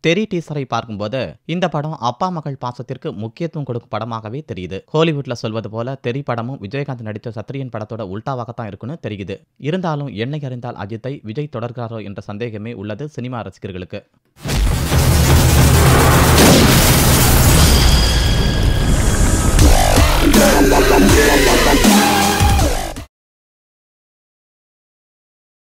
தெரி டீசரை பார்க்கும்போது இந்த படம் அப்பா மகள் பாசத்திற்கு முக்கியத்துவம் கொடுக்கும் படமாகவே தெரியுது. ஹாலிவுட்ல சொல்வது போல தெரி படமும் விஜயகாந்த் நடித்த சத்ரியன் படத்தோட உல்டாவாகத்தான் இருக்குன்னு தெரியுது. இருந்தாலும் என்னை அறிந்தால் அஜித்தை விஜய் தொடர்கிறாரோ என்ற சந்தேகமே உள்ளது சினிமா ரசிகர்களுக்கு.